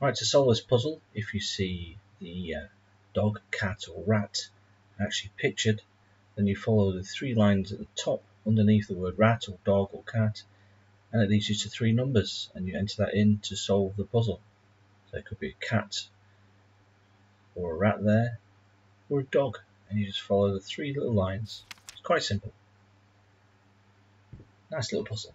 Right, to solve this puzzle, if you see the uh, dog, cat or rat actually pictured, then you follow the three lines at the top underneath the word rat or dog or cat, and it leads you to three numbers, and you enter that in to solve the puzzle. So it could be a cat or a rat there, or a dog, and you just follow the three little lines. It's quite simple. Nice little puzzle.